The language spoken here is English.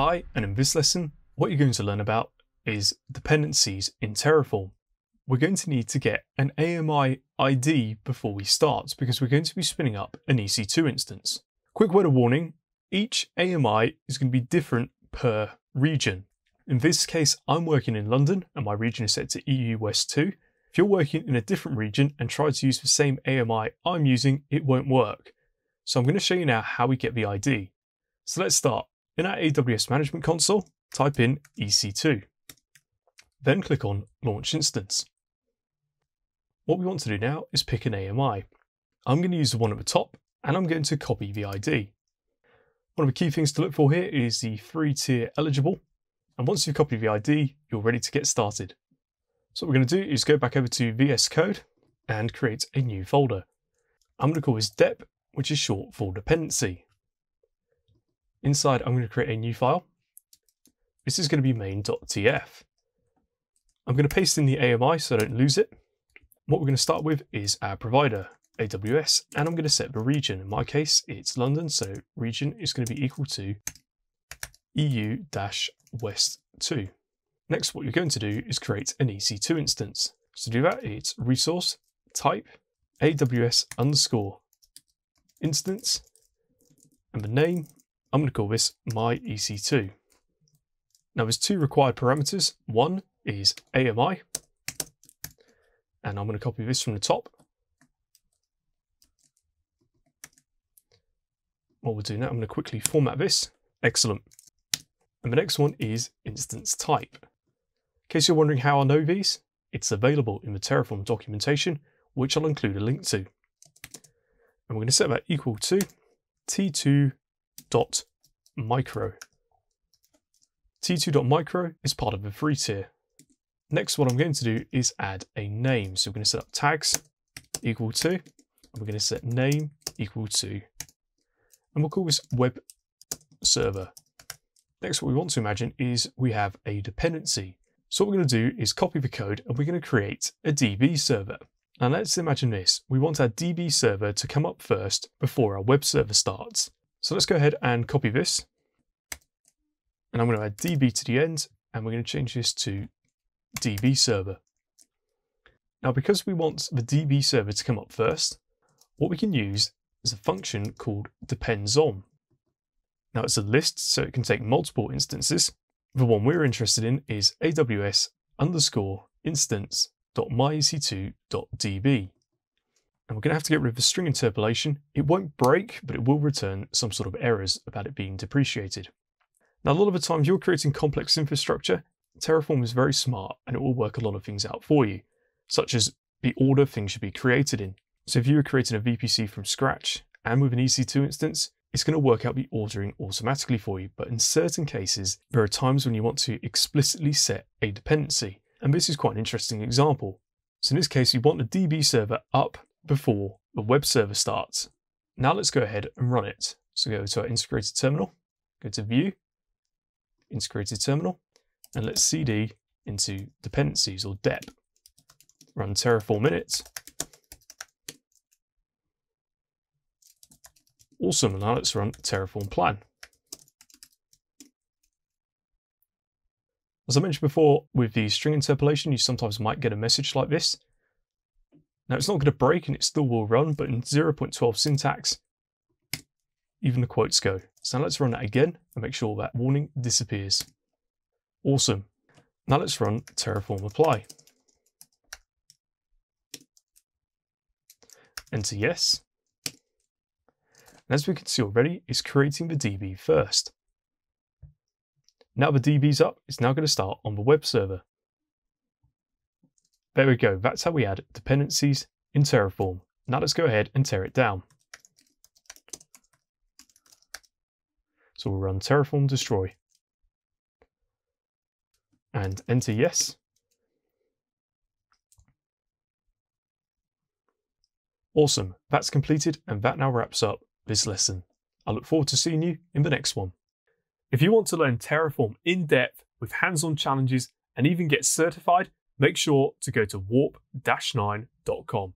Hi, and in this lesson, what you're going to learn about is dependencies in Terraform. We're going to need to get an AMI ID before we start because we're going to be spinning up an EC2 instance. Quick word of warning, each AMI is going to be different per region. In this case, I'm working in London and my region is set to EU West 2. If you're working in a different region and try to use the same AMI I'm using, it won't work. So I'm going to show you now how we get the ID. So let's start. In our AWS Management Console, type in EC2. Then click on Launch Instance. What we want to do now is pick an AMI. I'm going to use the one at the top and I'm going to copy the ID. One of the key things to look for here is the free tier eligible. And once you've copied the ID, you're ready to get started. So what we're going to do is go back over to VS Code and create a new folder. I'm going to call this dep, which is short for dependency. Inside, I'm going to create a new file. This is going to be main.tf. I'm going to paste in the AMI so I don't lose it. What we're going to start with is our provider, AWS, and I'm going to set the region. In my case, it's London, so region is going to be equal to EU-West 2. Next, what you're going to do is create an EC2 instance. So to do that, it's resource type AWS underscore instance, and the name I'm going to call this my EC2. Now there's two required parameters. One is AMI, and I'm going to copy this from the top. What we'll do now, I'm going to quickly format this. Excellent. And the next one is instance type. In case you're wondering how I know these, it's available in the Terraform documentation, which I'll include a link to. And we're going to set that equal to t2 dot micro. T2.micro is part of the free tier. Next, what I'm going to do is add a name. So we're going to set up tags equal to, and we're going to set name equal to, and we'll call this web server. Next, what we want to imagine is we have a dependency. So what we're going to do is copy the code and we're going to create a DB server. Now let's imagine this. We want our DB server to come up first before our web server starts. So let's go ahead and copy this. And I'm going to add db to the end, and we're going to change this to db server. Now, because we want the db server to come up first, what we can use is a function called depends on. Now, it's a list, so it can take multiple instances. The one we're interested in is aws underscore instance.myec2.db and we're going to have to get rid of the string interpolation. It won't break, but it will return some sort of errors about it being depreciated. Now, a lot of the time you're creating complex infrastructure, Terraform is very smart and it will work a lot of things out for you, such as the order things should be created in. So if you were creating a VPC from scratch and with an EC2 instance, it's going to work out the ordering automatically for you. But in certain cases, there are times when you want to explicitly set a dependency. And this is quite an interesting example. So in this case, you want the DB server up before the web server starts. Now let's go ahead and run it. So go to our integrated terminal, go to view, integrated terminal, and let's cd into dependencies or dep. Run Terraform init. Awesome, now let's run Terraform plan. As I mentioned before, with the string interpolation, you sometimes might get a message like this. Now it's not going to break and it still will run, but in 0.12 syntax, even the quotes go. So now let's run that again and make sure that warning disappears. Awesome. Now let's run Terraform apply. Enter yes. And as we can see already, it's creating the DB first. Now the DB's up, it's now going to start on the web server. There we go, that's how we add dependencies in Terraform. Now let's go ahead and tear it down. So we'll run terraform destroy and enter yes. Awesome, that's completed and that now wraps up this lesson. I look forward to seeing you in the next one. If you want to learn Terraform in depth with hands-on challenges and even get certified, make sure to go to warp-9.com.